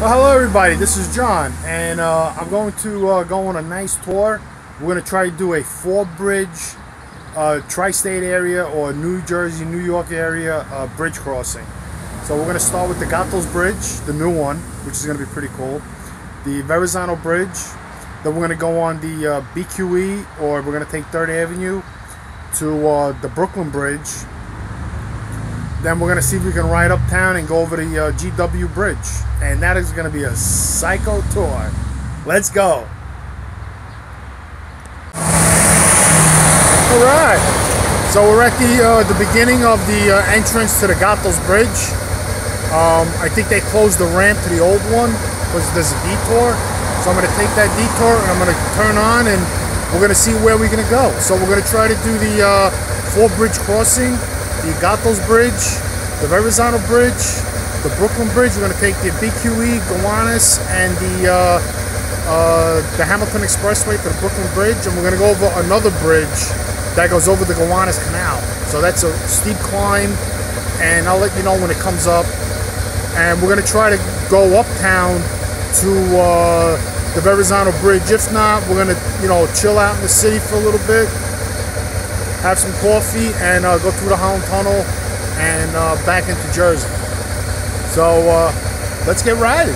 Well, hello everybody, this is John, and uh, I'm going to uh, go on a nice tour. We're going to try to do a four-bridge, uh, tri-state area or New Jersey, New York area uh, bridge crossing. So we're going to start with the Goethals Bridge, the new one, which is going to be pretty cool. The Verrazano Bridge, then we're going to go on the uh, BQE, or we're going to take 3rd Avenue to uh, the Brooklyn Bridge, then we're gonna see if we can ride uptown and go over the uh, GW Bridge, and that is gonna be a psycho tour. Let's go. All right. So we're at the uh, the beginning of the uh, entrance to the Goethals Bridge. Um, I think they closed the ramp to the old one because there's a detour. So I'm gonna take that detour and I'm gonna turn on and we're gonna see where we're gonna go. So we're gonna try to do the uh, four bridge crossing the Goethals Bridge, the Verrazano Bridge, the Brooklyn Bridge. We're going to take the BQE, Gowanus, and the uh, uh, the Hamilton Expressway to the Brooklyn Bridge, and we're going to go over another bridge that goes over the Gowanus Canal. So that's a steep climb, and I'll let you know when it comes up. And we're going to try to go uptown to uh, the Verrazano Bridge. If not, we're going to, you know, chill out in the city for a little bit have some coffee, and uh, go through the Holland Tunnel and uh, back into Jersey. So uh, let's get riding.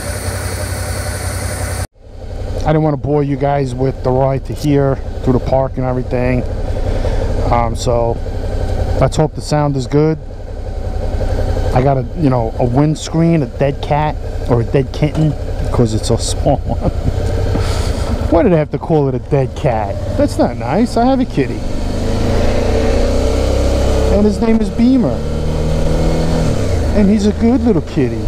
I didn't want to bore you guys with the ride to here through the park and everything. Um, so let's hope the sound is good. I got a you know a windscreen, a dead cat or a dead kitten because it's so small. Why did I have to call it a dead cat? That's not nice. I have a kitty and his name is Beamer. And he's a good little kitty.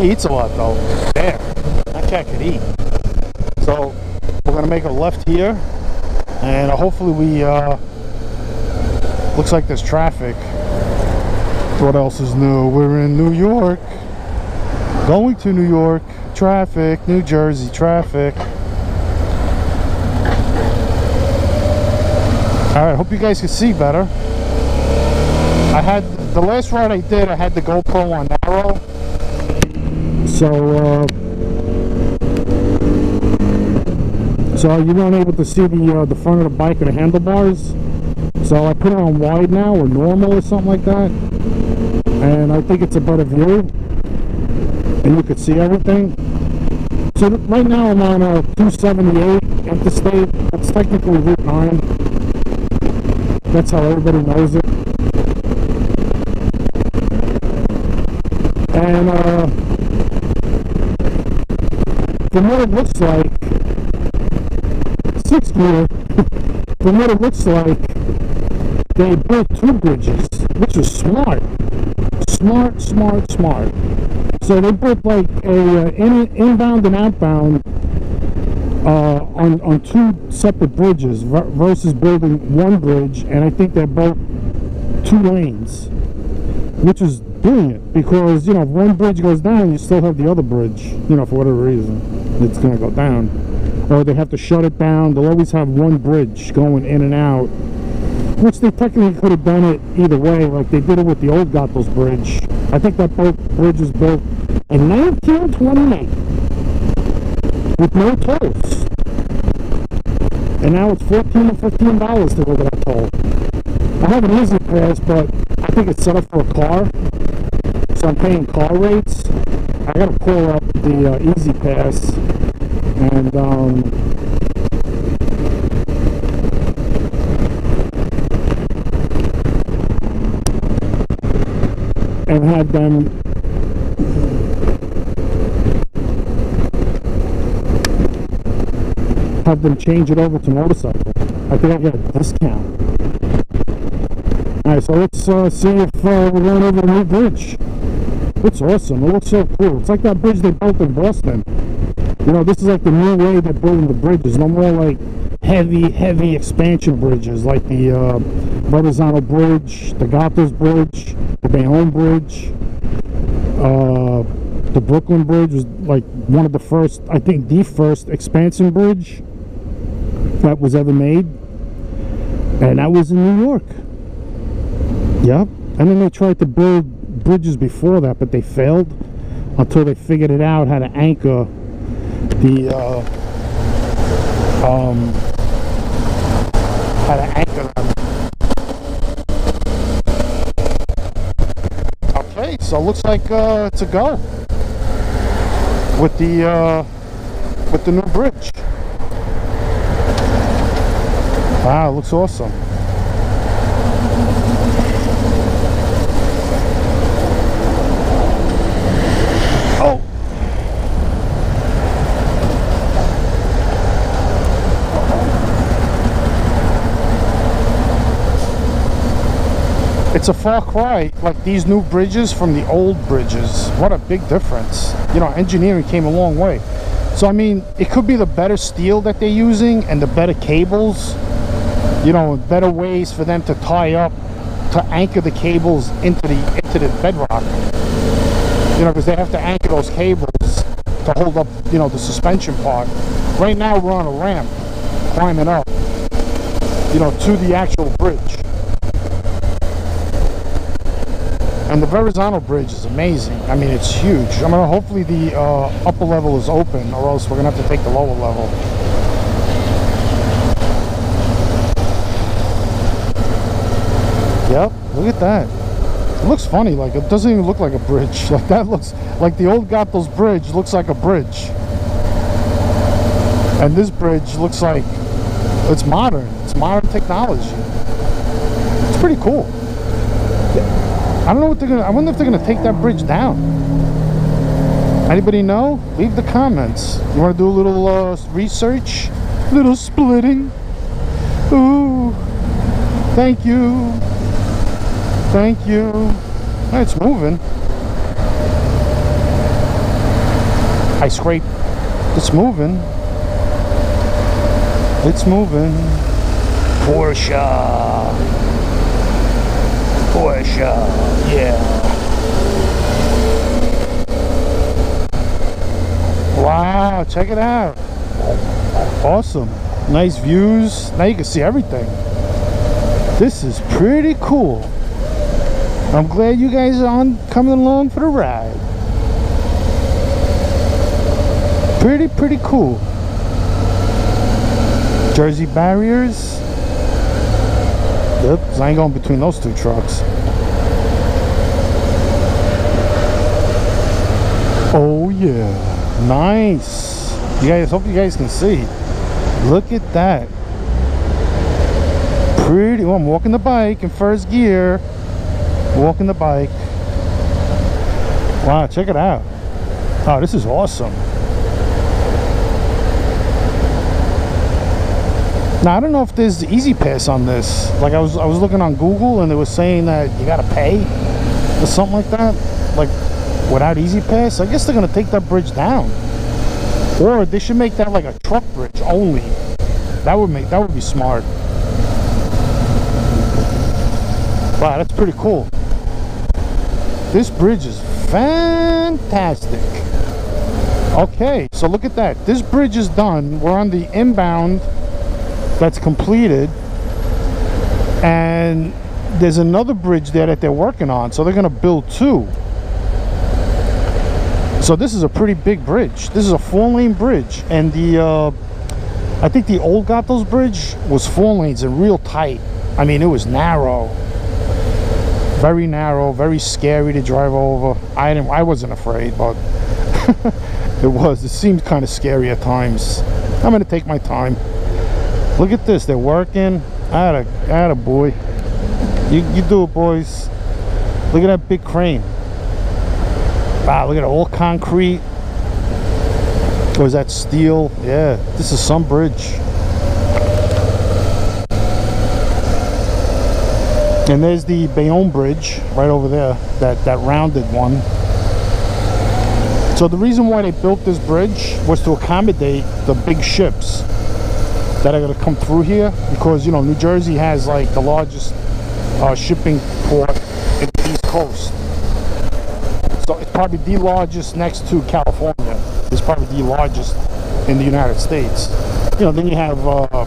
He eats a lot though. There, that cat could eat. So we're gonna make a left here, and hopefully we. Uh, looks like there's traffic. What else is new? We're in New York. Going to New York. Traffic. New Jersey traffic. All right hope you guys can see better. I had the last ride i did i had the gopro on narrow. So uh, so you weren't able to see the uh, the front of the bike and the handlebars. So i put it on wide now or normal or something like that. And i think it's a better view. And you could see everything. So right now i'm on a 278 interstate it's technically route 9 that's how everybody knows it. And uh, from what it looks like, six meter, from what it looks like, they built two bridges, which is smart. Smart, smart, smart. So they built like a uh, in, inbound and outbound uh, on, on two separate bridges versus building one bridge and I think they're both two lanes which is brilliant because you know if one bridge goes down you still have the other bridge you know for whatever reason it's gonna go down. Or they have to shut it down. They'll always have one bridge going in and out which they technically could have done it either way like they did it with the old Goethals bridge. I think that both bridges built in 1928 with no tolls. And now it's 14 or 15 dollars to go to that toll. I have an E-ZPass, but I think it's set up for a car. So I'm paying car rates. I gotta pull up the uh, E-ZPass and um, and had them have them change it over to motorcycle. I think I get a discount. Alright, so let's uh, see if uh, we're going over the new bridge. It's awesome. It looks so cool. It's like that bridge they built in Boston. You know, this is like the new way they're building the bridges. No more like heavy, heavy expansion bridges like the uh, Verrazano Bridge, the Goethals Bridge, the Bayonne Bridge. Uh, the Brooklyn Bridge was like one of the first, I think the first expansion bridge that was ever made. And that was in New York. Yep. And then they tried to build bridges before that, but they failed until they figured it out how to anchor the uh, um, how to anchor them. Okay, so it looks like uh, it's a go with the uh, with the new bridge. Wow, looks awesome. Oh! It's a far cry, like these new bridges from the old bridges. What a big difference. You know, engineering came a long way. So, I mean, it could be the better steel that they're using and the better cables. You know, better ways for them to tie up, to anchor the cables into the into the bedrock. You know, because they have to anchor those cables to hold up, you know, the suspension part. Right now, we're on a ramp, climbing up, you know, to the actual bridge. And the Verrazano Bridge is amazing. I mean, it's huge. I mean, hopefully the uh, upper level is open, or else we're gonna have to take the lower level. Yep, look at that. It looks funny, like it doesn't even look like a bridge. Like that looks like the old Goethals bridge looks like a bridge. And this bridge looks like it's modern. It's modern technology. It's pretty cool. I don't know what they're gonna I wonder if they're gonna take that bridge down. Anybody know? Leave the comments. You wanna do a little uh, research? Little splitting? Ooh. Thank you. Thank you. It's moving. I scrape. It's moving. It's moving. Porsche. Porsche. Yeah. Wow, check it out. Awesome. Nice views. Now you can see everything. This is pretty cool. I'm glad you guys are on coming along for the ride. Pretty, pretty cool. Jersey barriers. Yep, I ain't going between those two trucks. Oh yeah, nice. You guys, hope you guys can see. Look at that. Pretty. well, I'm walking the bike in first gear walking the bike. Wow check it out. Oh this is awesome. Now I don't know if there's the E-ZPass on this. Like I was I was looking on Google and they were saying that you gotta pay or something like that like without E-ZPass. I guess they're gonna take that bridge down. Or they should make that like a truck bridge only. That would make that would be smart. Wow that's pretty cool this bridge is fantastic. Okay, so look at that. This bridge is done. We're on the inbound that's completed. And there's another bridge there that they're working on. So they're going to build two. So this is a pretty big bridge. This is a four-lane bridge. And the, uh, I think the old Goethals bridge was four lanes and real tight. I mean, it was narrow very narrow very scary to drive over. I didn't i wasn't afraid but it was. It seemed kind of scary at times. I'm gonna take my time. Look at this they're working. At a at a boy. You, you do it boys. Look at that big crane. Wow look at all concrete. Is that steel? Yeah this is some bridge And there's the Bayonne Bridge right over there, that, that rounded one. So the reason why they built this bridge was to accommodate the big ships that are going to come through here because, you know, New Jersey has like the largest uh, shipping port in the East Coast. So it's probably the largest next to California. It's probably the largest in the United States. You know, then you have uh,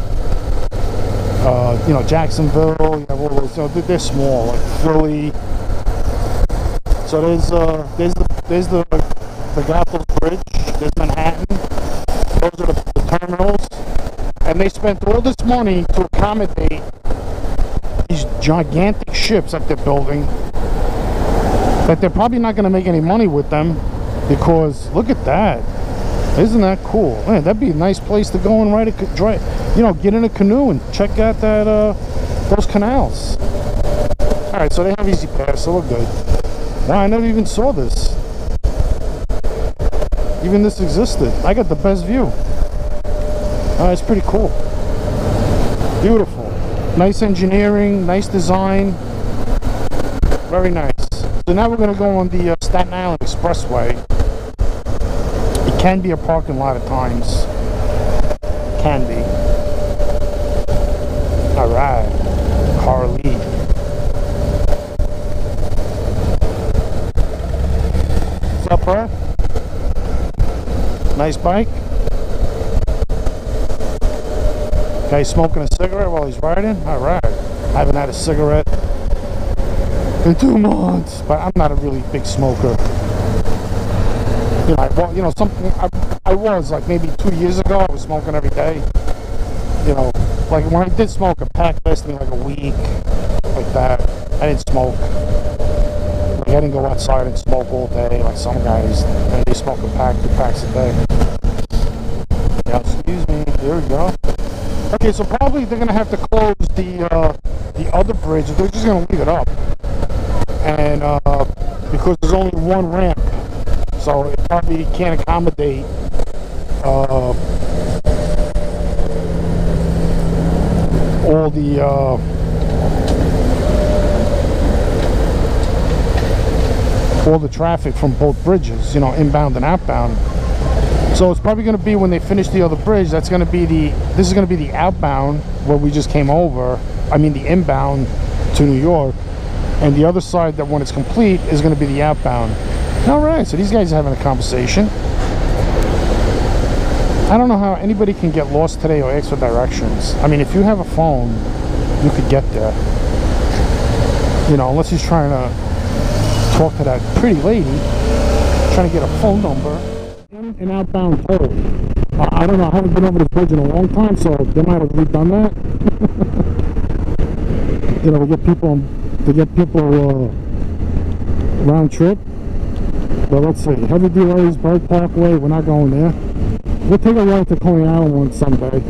uh, you know, Jacksonville, you have all those, you know, they're, small, like Philly, So there's uh there's the there's the the Goethals Bridge. There's Manhattan. Those are the, the terminals, and they spent all this money to accommodate these gigantic ships that they're building. But they're probably not going to make any money with them because look at that. Isn't that cool? Man, that'd be a nice place to go and ride a, drive, you know, get in a canoe and check out that uh, those canals. All right, so they have E-ZPass, so we're good. Wow, I never even saw this. Even this existed. I got the best view. Oh, it's pretty cool. Beautiful. Nice engineering, nice design. Very nice. So now we're going to go on the uh, Staten Island Expressway. Can be a parking lot at times. Can be. Alright. Carly. What's up, bro? Nice bike. Guy smoking a cigarette while he's riding. Alright. I haven't had a cigarette in two months, but I'm not a really big smoker. You know, I, well, you know, something I, I was like maybe two years ago. I was smoking every day. You know, like when I did smoke, a pack lasted me like a week, like that. I didn't smoke. Like I didn't go outside and smoke all day like some guys. And they smoke a pack, two packs a day. Yeah, excuse me. There we go. Okay, so probably they're gonna have to close the uh, the other bridge. They're just gonna leave it up, and uh, because there's only one ramp, so it probably can't accommodate uh, all the uh, all the traffic from both bridges. You know, inbound and outbound. So it's probably going to be when they finish the other bridge. That's going to be the. This is going to be the outbound where we just came over. I mean the inbound to New York, and the other side that when it's complete is going to be the outbound. All right. So these guys are having a conversation. I don't know how anybody can get lost today or ask for directions. I mean, if you have a phone, you could get there. You know, unless he's trying to talk to that pretty lady, trying to get a phone number in and outbound toll. Uh, I don't know. I haven't been over this bridge in a long time, so they might have redone that. you know, to get people to get people uh, round trip. But let's see. Heavy delays, Belt Parkway. We're not going there. We'll take a ride to Coney Island one someday.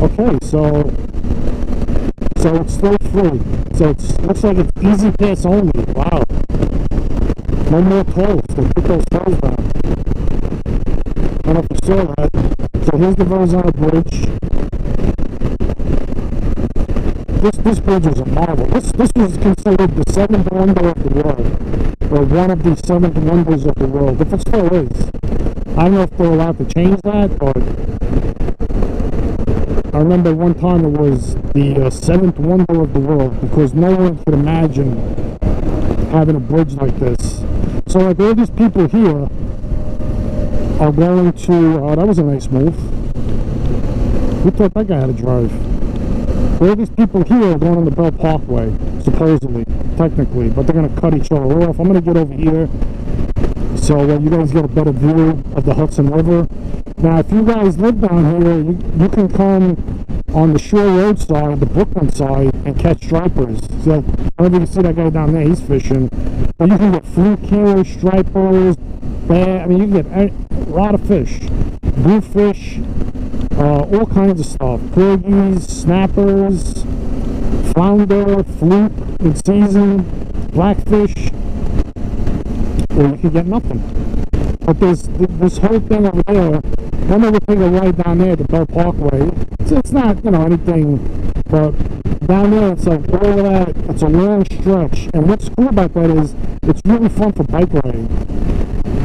Okay, so so it's still free. So it looks like it's E-ZPass only. Wow. No more tolls. They put those tolls down. I don't know if you saw that. So here's the Verrazano Bridge. This this bridge is a marvel. This this was considered the seventh wonder of the world, or one of the seventh wonders of the world. If it still is, I don't know if they're allowed to change that, but I remember one time it was the uh, seventh wonder of the world because no one could imagine having a bridge like this. So like all these people here are going to, oh that was a nice move. Who thought that guy had to drive? All these people here are going on the Belt Parkway, supposedly, technically, but they're going to cut each other off. I'm going to get over here so uh, you guys get a better view of the Hudson River. Now, if you guys live down here, you, you can come on the Shore Road side, the Brooklyn side, and catch stripers. So, I don't know if you can see that guy down there, he's fishing. But you can get fluke here, stripers, bad, I mean, you can get a lot of fish. Bluefish, uh, all kinds of stuff. Porgies, snappers, flounder, fluke in season, blackfish, or you could get nothing. But there's th- this whole thing over there. I'm gonna take a ride down there to Belt Parkway. It's, it's not, you know, anything, but down there it's like all that. It's a long stretch, and what's cool about that is it's really fun for bike riding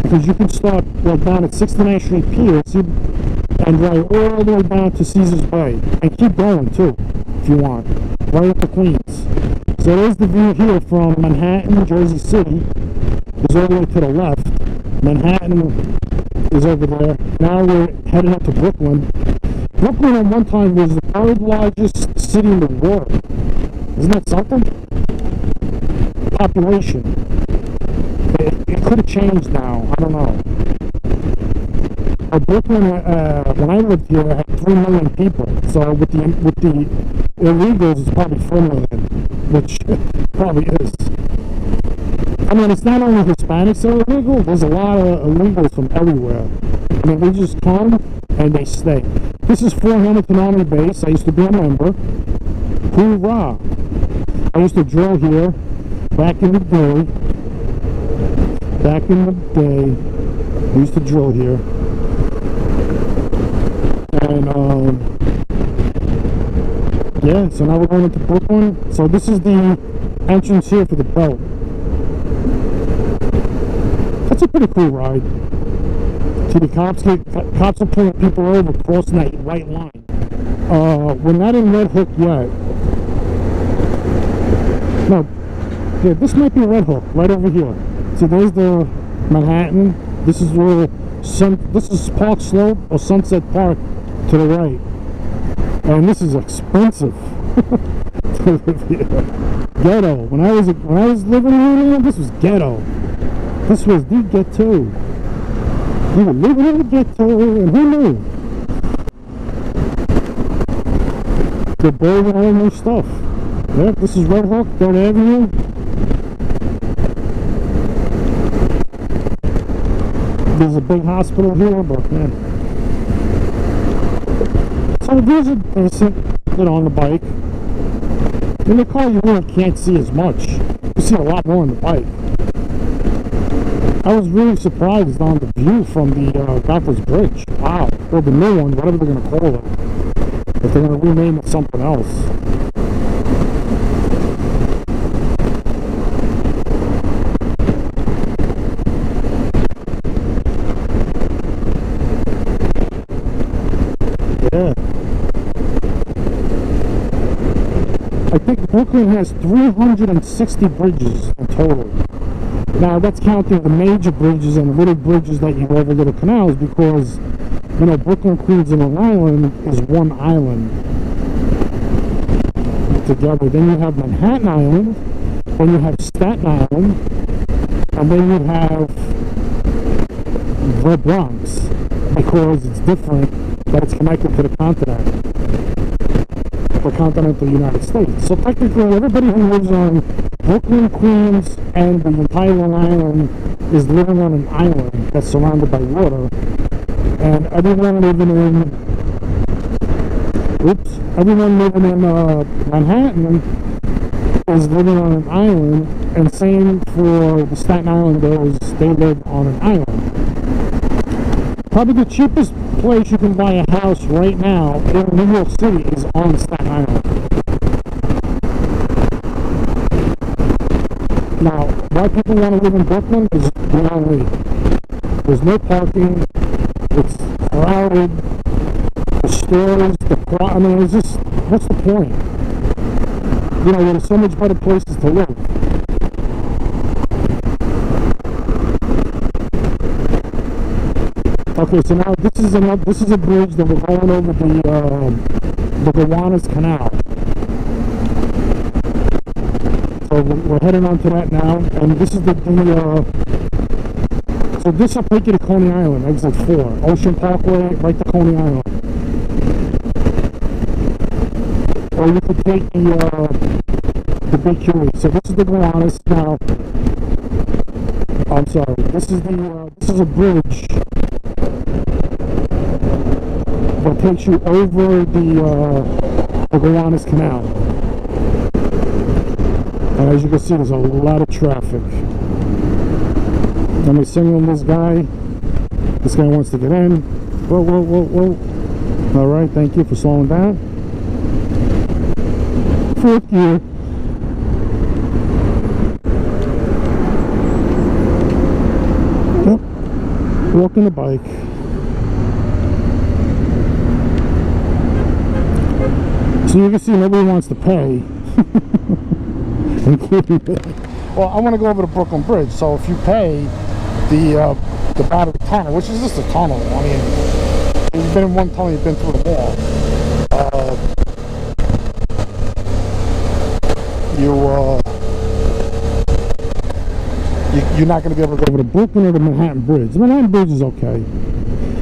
because you can start like down at 69th Street Pier see, and ride all the way down to Caesar's Bay and keep going too if you want, right up to Queens. So there's the view here from Manhattan, Jersey City is all the way to the left. Manhattan is over there. Now we're heading up to Brooklyn. Brooklyn at one time was the third largest city in the world. Isn't that something? Population. It could have changed now. I don't know. But Brooklyn, uh, when I lived here, had three million people. So with the with the illegals, it's probably four million, which probably is. I mean, it's not only Hispanics that are illegal. There's a lot of illegals from everywhere. I mean, they just come and they stay. This is Fort Hamilton Army Base. I used to be a member. Hoorah! I used to drill here back in the day. Back in the day, I used to drill here. And, um, yeah, so now we're going into Brooklyn. So this is the entrance here for the belt. That's a pretty cool ride. See the cops get cops are pulling people over crossing that white line. Uh, we're not in Red Hook yet. No, yeah, this might be Red Hook right over here. See, there's the Manhattan. This is where Sun. This is Park Slope or Sunset Park to the right. And this is expensive to live here. Ghetto. When I was when I was living here, this was ghetto. This was the ghetto. You were living in the ghetto, and who knew? They're building all new stuff. Yep, this is Red Hook, Third Avenue. There's a big hospital here, but man. So there's decent get on the bike. In the car you really can't see as much. You see a lot more on the bike. I was really surprised on the view from the uh, Bridge. Wow. Or the new one, whatever they're going to call it. If they're going to rename it something else. Yeah. I think Brooklyn has 360 bridges in total. Now that's counting the major bridges and the little bridges that you overlook over little canals because you know Brooklyn, Queens, and Long Island is one island together. Then you have Manhattan Island, then you have Staten Island, and then you have the Bronx because it's different, but it's connected to the continent, the continental United States. So technically, everybody who lives on Brooklyn, Queens, and the entire Long Island is living on an island that's surrounded by water, and everyone living in, oops, everyone living in uh, Manhattan is living on an island, and same for the Staten Islanders, they live on an island. Probably the cheapest place you can buy a house right now in New York City is on Staten Island. Now, why people want to live in Brooklyn is me. There's no parking. It's crowded. The stores, the pro- I mean, it's just, what's the point? You know, there's so much better places to live. Okay, so now this is another, this is a bridge that we're going over the uh, the Gowanus Canal. So we're, heading on to that now, and this is the, the uh, so this will take you to Coney Island, exit four, Ocean Parkway, right to Coney Island. Or you could take the uh, the BQE. So this is the Gowanus now. I'm sorry. This is the uh, this is a bridge that takes you over the uh, the Gowanus Canal. And as you can see, there's a lot of traffic. Let me signaling this guy. This guy wants to get in. Whoa, whoa, whoa, whoa. All right, thank you for slowing down. Fourth gear. Yep. Walking the bike. So you can see nobody wants to pay. Including. Well, I want to go over to Brooklyn Bridge. So if you pay the uh, the Battery Tunnel, which is just a tunnel, I mean, you've been in one tunnel, you've been through them all. Uh, you uh, you, you're not going to be able to go over to Brooklyn or the Manhattan Bridge. The Manhattan Bridge is okay.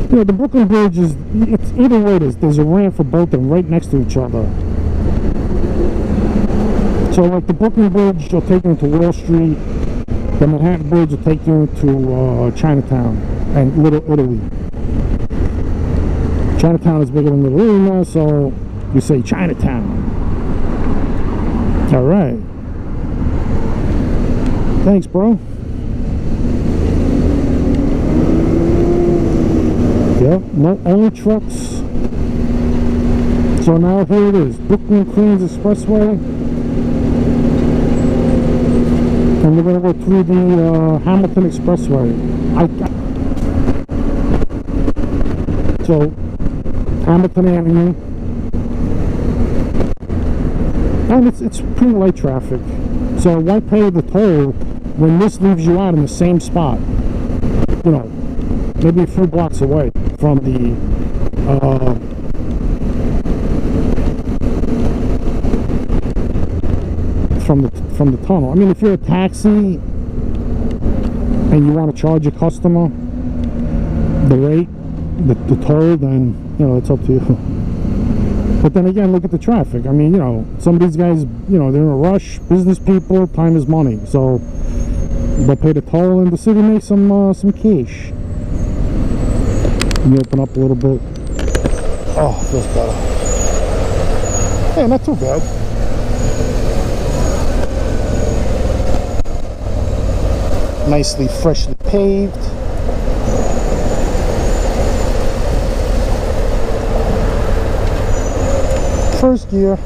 Know, the Brooklyn Bridge is, it's either way, there's, there's a ramp for both of them right next to each other. So, like the Brooklyn Bridge will take you into Wall Street, the Manhattan Bridge will take you into uh, Chinatown and Little Italy. Chinatown is bigger than Little Italy now, so you say Chinatown. All right. Thanks, bro. Yep, no only trucks. So now here it is, Brooklyn Queens Expressway. And we're gonna go through the uh, Hamilton Expressway. I, so Hamilton Avenue. And it's it's pretty light traffic. So why pay the toll when this leaves you out in the same spot? You know, maybe a few blocks away from the uh, from the from the tunnel. I mean, if you're a taxi and you want to charge a customer the rate, the, the toll, then you know it's up to you. But then again, look at the traffic. I mean, you know, some of these guys, you know, they're in a rush. Business people, time is money. So they'll pay the toll and the city, makes some uh, some cash. Me open up a little bit. Oh, feels better. Hey, not too bad. Nicely, freshly paved. First gear.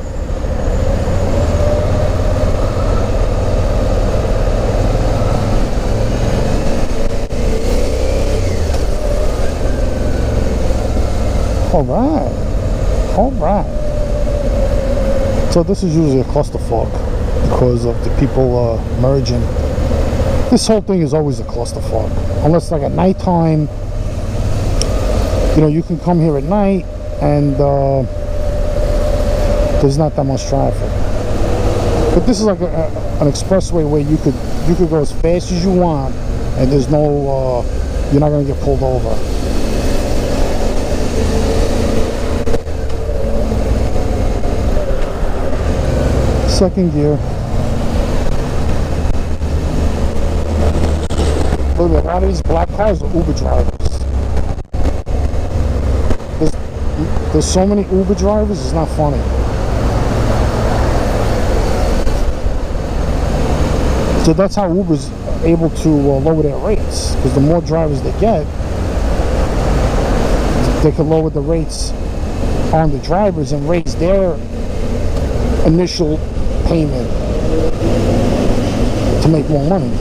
All right. All right. So this is usually a clusterfuck because of the people uh, merging. This whole thing is always a clusterfuck. Unless like at nighttime, you know, you can come here at night and uh, there's not that much traffic. But this is like a, a, an expressway where you could you could go as fast as you want and there's no uh, you're not gonna get pulled over. Second gear. Look at a lot of these black cars are Uber drivers. There's, there's so many Uber drivers, it's not funny. So that's how Uber's able to uh, lower their rates. Because the more drivers they get, they can lower the rates on the drivers and raise their initial payment to make more money.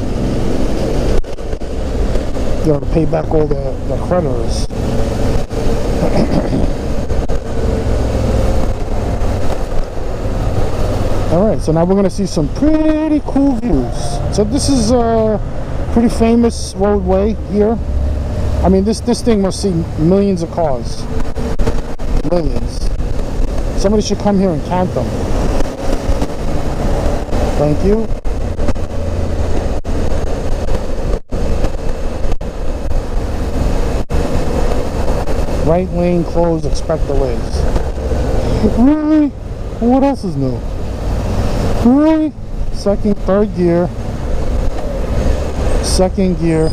You know, to pay back all the, the creditors. Alright, so now we're going to see some pretty cool views. So this is a pretty famous roadway here. I mean, this, this thing must see millions of cars. Millions. Somebody should come here and count them. Thank you. Right lane closed, expect delays. Really? What else is new? Really? Second, third gear. Second gear.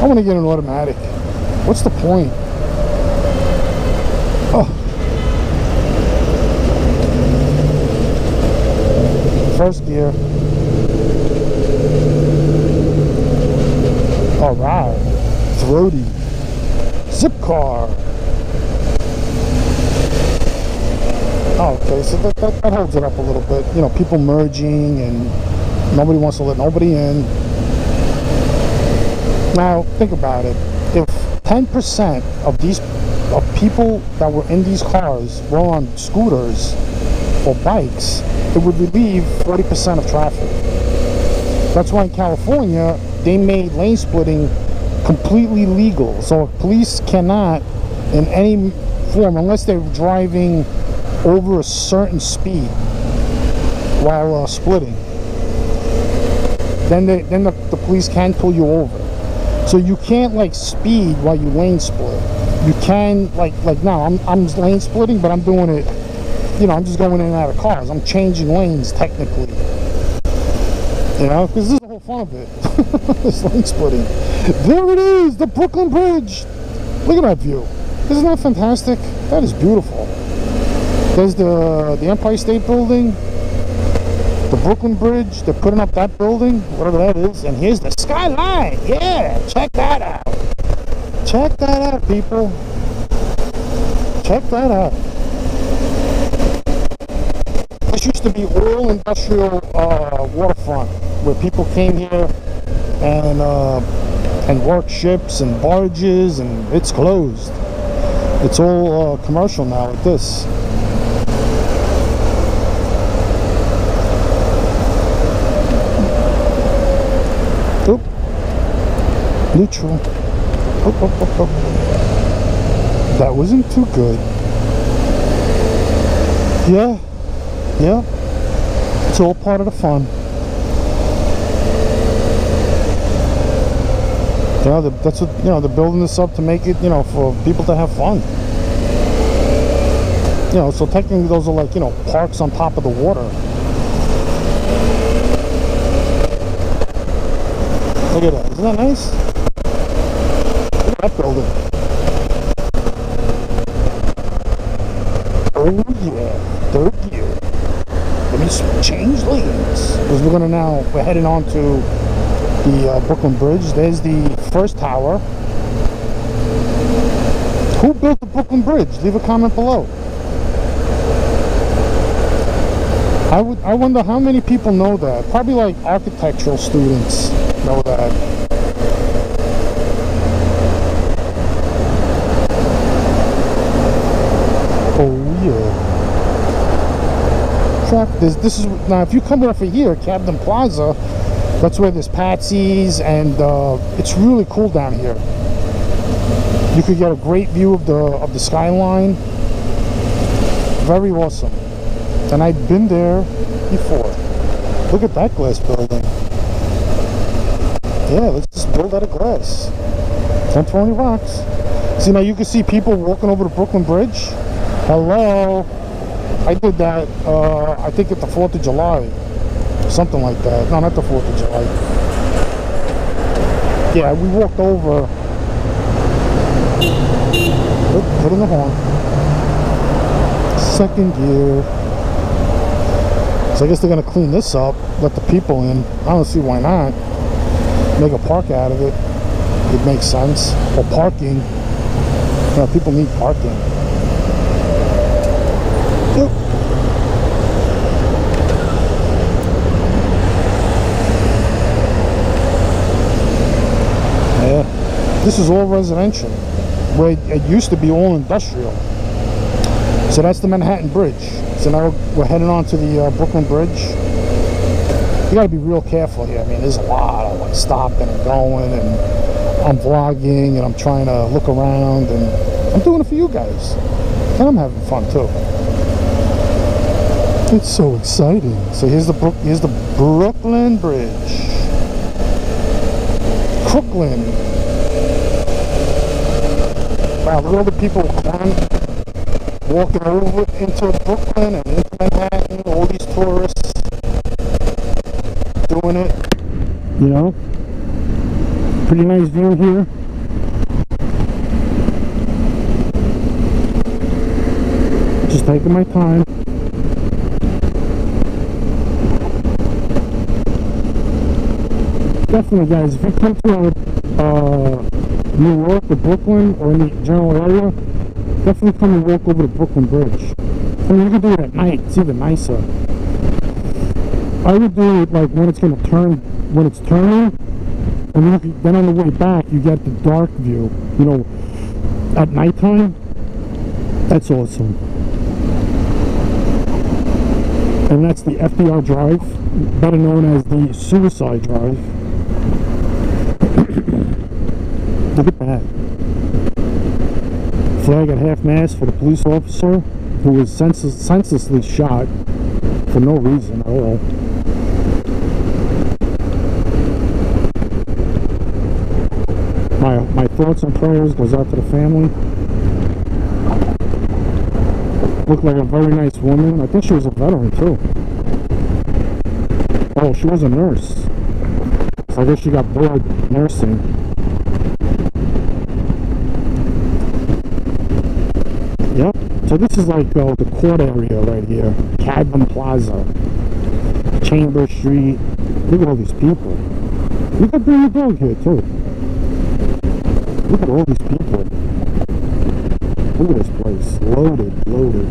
I want to get an automatic. What's the point? Oh. First gear. All right. Throaty. Zip car. Oh, okay, so that, that, that holds it up a little bit. You know, people merging and nobody wants to let nobody in. Now, think about it. If 10% of these of people that were in these cars were on scooters or bikes, it would relieve 40% of traffic. That's why in California, they made lane splitting completely legal. So police cannot, in any form, unless they're driving over a certain speed while uh, splitting, then they, then the, the police can pull you over. So you can't like speed while you lane split. You can like like now I'm I'm lane splitting, but I'm doing it. You know, I'm just going in and out of cars. I'm changing lanes technically. You know, because this is the whole fun of it. this lane splitting. There it is, the Brooklyn Bridge. Look at that view. Isn't that fantastic? That is beautiful. There's the the Empire State Building, the Brooklyn Bridge. They're putting up that building, whatever that is. And here's the skyline. Yeah, check that out. Check that out, people. Check that out. This used to be all industrial uh, waterfront, where people came here and uh, and worked ships and barges, and it's closed. It's all uh, commercial now. Like this. Oop. Neutral. Oop, oop, oop. That wasn't too good. Yeah. Yeah. It's all part of the fun. You know, the, that's what, you know, they're building this up to make it, you know, for people to have fun. You know, so technically those are like, you know, parks on top of the water. Look at that. Isn't that nice? Look at that building. Oh yeah. Third gear. Let me just change lanes. Because we're gonna now we're heading on to the uh, Brooklyn Bridge. There's the first tower. Who built the Brooklyn Bridge? Leave a comment below. I would I wonder how many people know that. Probably like architectural students know that. Oh yeah. Trap this this is now if you come over here, Cadman Plaza, that's where there's Patsy's and uh, it's really cool down here. You could get a great view of the of the skyline. Very awesome. And I've been there before. Look at that glass building. Yeah, let's just build out of glass. Don't throw any rocks. See, now you can see people walking over the Brooklyn Bridge. Hello. I did that, uh, I think at the 4th of July. Something like that. No, not the 4th of July. Yeah, we walked over. Put in the horn. Second gear. So I guess they're gonna clean this up, let the people in. I don't see why not. Make a park out of it. It makes sense. Or parking. You know, people need parking. Yep. Yeah. This is all residential. Where it used to be all industrial. So that's the Manhattan Bridge. So now we're heading on to the uh, Brooklyn Bridge. You gotta be real careful here. I mean, there's a lot of like stopping and going and I'm vlogging and I'm trying to look around and I'm doing it for you guys. And I'm having fun too. It's so exciting. So here's the here's the Brooklyn Bridge. Crooklyn. Wow, look at all the people climbing walking over into Brooklyn and into Manhattan, all these tourists doing it. You know? Pretty nice view here. Just taking my time. Definitely guys, if you come to uh, New York or Brooklyn or any general area, definitely come and walk over the Brooklyn Bridge. I mean, you can do it at night. It's even nicer. I would do it like when it's going to turn, when it's turning, and then, then on the way back you get the dark view. You know, at nighttime. That's awesome. And that's the FDR Drive, better known as the Suicide Drive. get back. Flag at half-mast for the police officer who was senseless, senselessly shot for no reason at all. My, my thoughts and prayers goes out to the family. Looked like a very nice woman. I think she was a veteran too. Oh, she was a nurse. So I guess she got bored nursing. So this is like uh, the court area right here. Cadman Plaza. Chamber Street. Look at all these people. You could bring dog here too. Look at all these people. Look at this place. Loaded, loaded.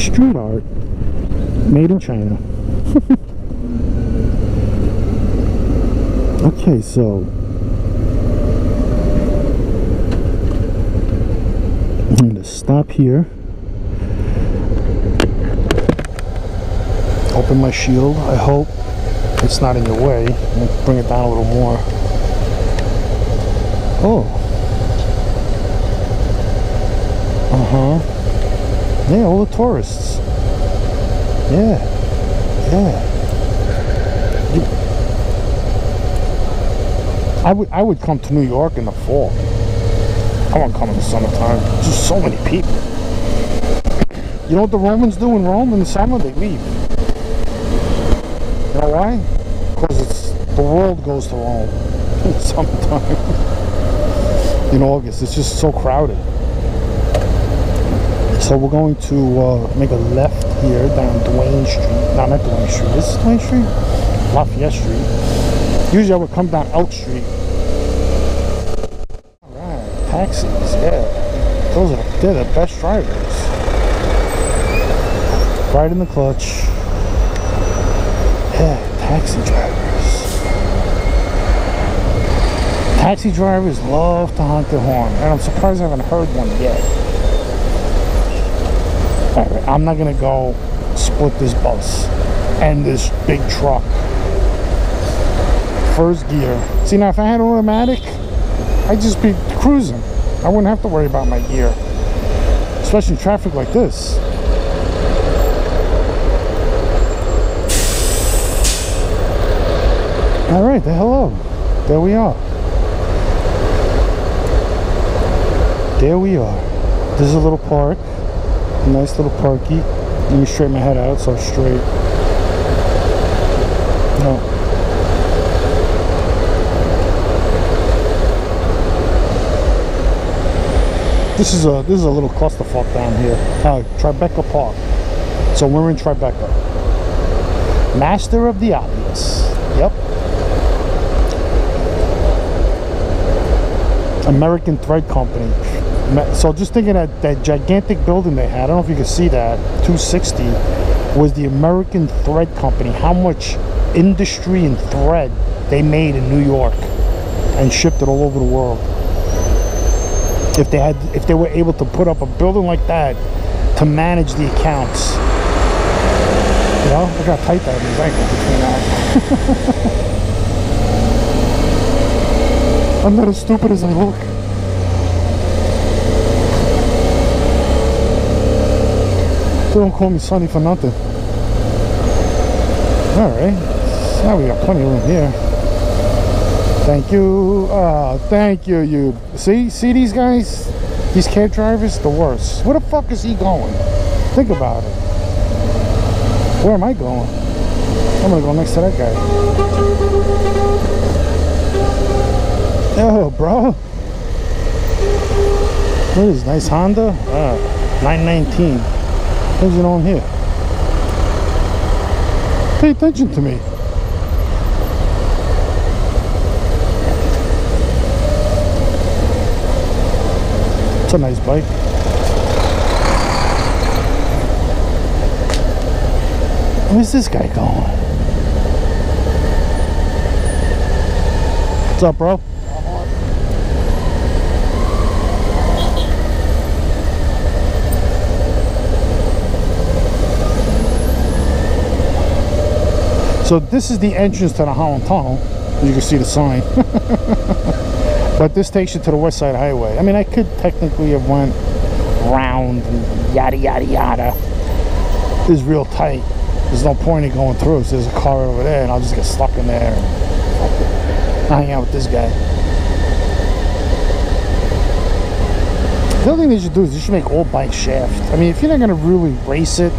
Street art. Made in China. okay, so I'm going to stop here. Open my shield. I hope it's not in your way. Bring it down a little more. Oh. Uh-huh. Yeah, all the tourists. Yeah. Yeah. I would I would come to New York in the fall. I won't come in the summertime. Just so many people. You know what the Romans do in Rome in the summer? They leave. You know why? Because it's the world goes to Rome in the summertime. in August, it's just so crowded. So we're going to uh, make a left here down Duane Street. No, not Duane Street. This is Duane Street? Lafayette Street. Usually I would come down Elk Street. Taxis, yeah. Those are they're the best drivers. Right in the clutch. Yeah, taxi drivers. Taxi drivers love to honk their horn, and I'm surprised I haven't heard one yet. Alright, I'm not gonna go split this bus and this big truck. First gear. See now if I had automatic, I'd just be cruising. I wouldn't have to worry about my gear. Especially in traffic like this. Alright, hello. There we are. There we are. This is a little park. A nice little parky. Let me straighten my head out so straight. No. This is a this is a little clusterfuck down here. Uh, Tribeca Park. So we're in Tribeca. Master of the obvious. Yep. American Thread Company. So just thinking that that gigantic building they had, I don't know if you can see that, 260, was the American Thread Company. How much industry and thread they made in New York and shipped it all over the world. If they had, if they were able to put up a building like that to manage the accounts, you know, look how tight that is ankle between. I'm not as stupid as I look. They don't call me Sonny for nothing. Alright. Now we got plenty of room here. Thank you. Uh, thank you, you. See? See these guys? These cab drivers? The worst. Where the fuck is he going? Think about it. Where am I going? I'm gonna go next to that guy. Yo, bro. What is nice Honda? Uh, 919. How's it on here? Pay attention to me. A nice bike. Where's this guy going? What's up, bro? So this is the entrance to the Holland Tunnel. You can see the sign. but this takes you to the West Side Highway. I mean, I could technically have went round and yada yada yada. It's real tight. There's no point in going through. So there's a car over there, and I'll just get stuck in there. I hang out with this guy. The other thing they should do is you should make all bike shaft. I mean, if you're not gonna really race it,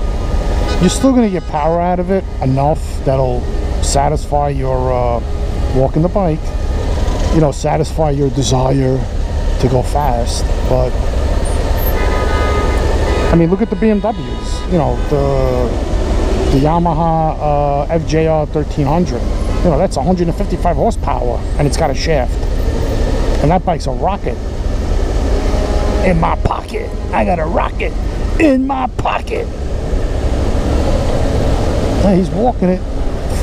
you're still gonna get power out of it enough that'll satisfy your uh, walking the bike. You know, satisfy your desire to go fast. But I mean, look at the BMWs. You know, the the Yamaha uh, FJR 1300. You know, that's 155 horsepower, and it's got a shaft. And that bike's a rocket. In my pocket, I got a rocket in my pocket. He's walking it.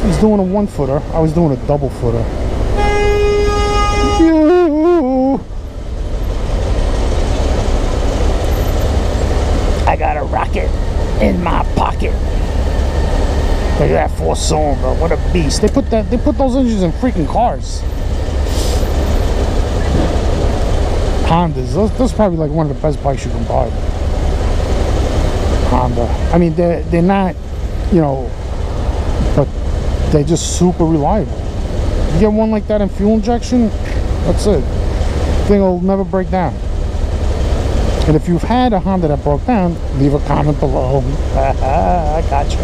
He's doing a one footer. I was doing a double footer. You. I got a rocket in my pocket. Look at that four cylinder. What a beast. They put that they put those engines in freaking cars. Hondas. Those, those probably like one of the best bikes you can buy. Honda. I mean they're they're not, you know, but they're just super reliable. You get one like that in fuel injection, that's it. Thing will never break down. And if you've had a Honda that broke down, leave a comment below. I gotcha.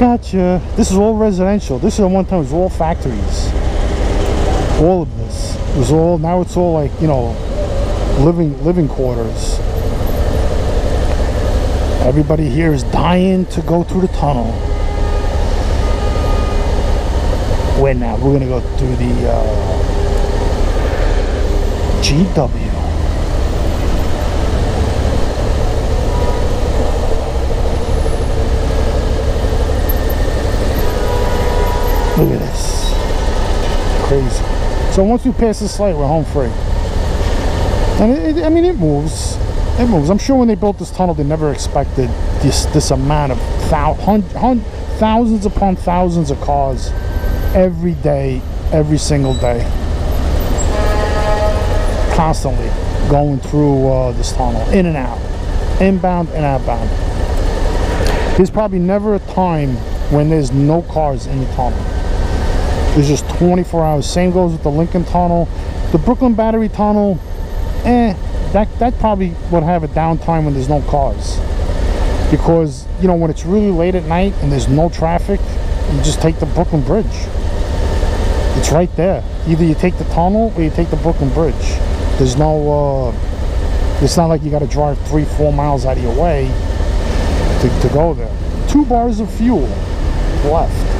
Gotcha. This is all residential. This is at one time it was all factories. All of this. It was all now it's all like, you know, living living quarters. Everybody here is dying to go through the tunnel. Where now? We're gonna go through the uh, GW. Look at this. Crazy. So once we pass this light, we're home free. And it, it, I mean, it moves. It moves. I'm sure when they built this tunnel, they never expected this this amount of thou, hun, hun, thousands upon thousands of cars every day, every single day, constantly going through uh, this tunnel, in and out, inbound and outbound. There's probably never a time when there's no cars in the tunnel. There's just 24 hours. Same goes with the Lincoln Tunnel. The Brooklyn Battery Tunnel, eh, that, that probably would have a downtime when there's no cars. Because, you know, when it's really late at night and there's no traffic, you just take the Brooklyn Bridge. It's right there. Either you take the tunnel or you take the Brooklyn Bridge. There's no, uh, it's not like you got to drive three, four miles out of your way to, to go there. Two bars of fuel left.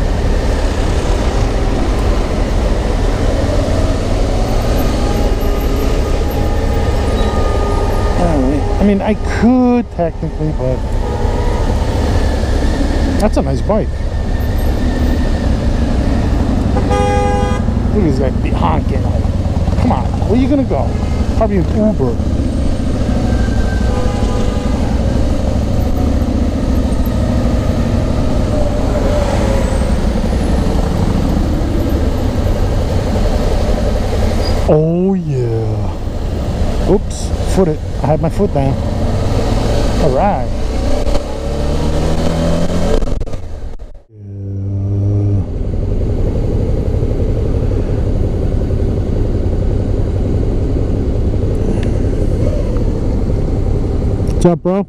I mean, I could technically, but that's a nice bike. Look at this guy be honking. Come on, where you gonna go? Probably an Uber. Oh yeah. Oops, foot. I had my foot down. All right. What's up, bro?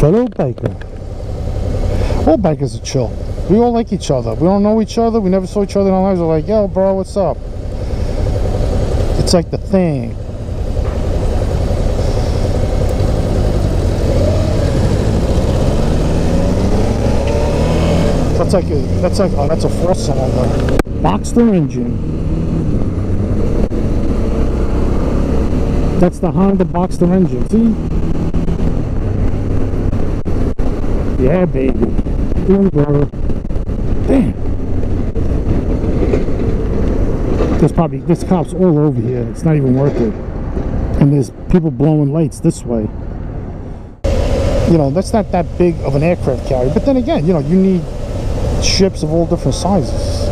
Fellow biker. All bikers are chill. We all like each other. We don't know each other. We never saw each other in our lives. We're like, yo, bro, what's up? It's like the thing. That's like a, that's like, oh, that's a four cylinder. Boxster engine. That's the Honda Boxster engine. See? Yeah, baby. Uber. Damn. There's probably, there's cops all over here. It's not even worth it. And there's people blowing lights this way. You know, that's not that big of an aircraft carrier. But then again, you know, you need ships of all different sizes.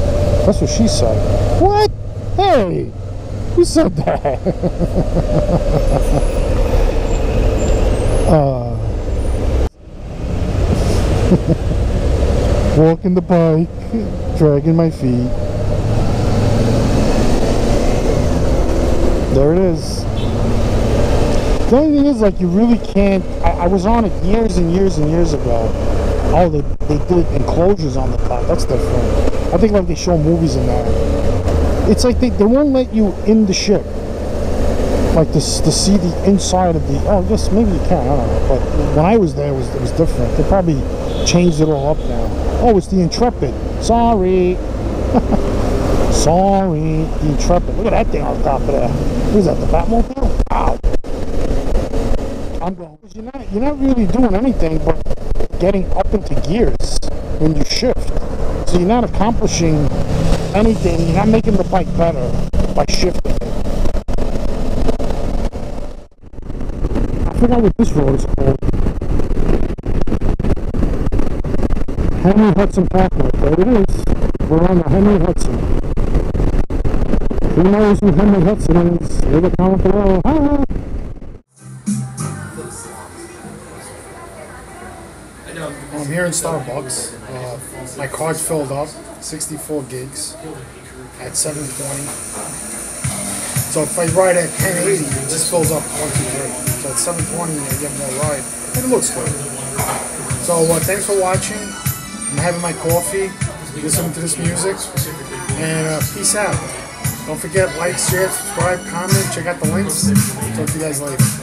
That's what she said. What? Hey! Who said that? uh, Walking the bike, dragging my feet. There it is. The only thing is, like, you really can't. I, I was on it years and years and years ago. Oh, they, they did enclosures on the top. That's different. I think like they show movies in that. It's like they, they won't let you in the ship. Like to, to see the inside of the. Oh, I guess maybe you can. I don't know. But when I was there, it was it was different. They probably changed it all up now. Oh, it's the Intrepid. Sorry. Sorry, Intrepid. Look at that thing on top of there. What is that, the Batmobile? Wow. I'm going. You're not, you're not really doing anything but getting up into gears when you shift. So you're not accomplishing anything. You're not making the bike better by shifting it. I forgot what this road is called. Henry Hudson Parkway. There it is. We're on the Henry Hudson. Who knows who Henry Hudson is? Leave a comment below. Hi. I'm here in Starbucks. Uh, my card's filled up, 64 gigs at 720. So if I ride at 1080, it just fills up 1, 2, 3. So at 720, I get more ride. And it looks good. So uh, thanks for watching. I'm having my coffee, listening to this music, and uh, peace out. Don't forget, like, share, subscribe, comment, check out the links. Talk to you guys later.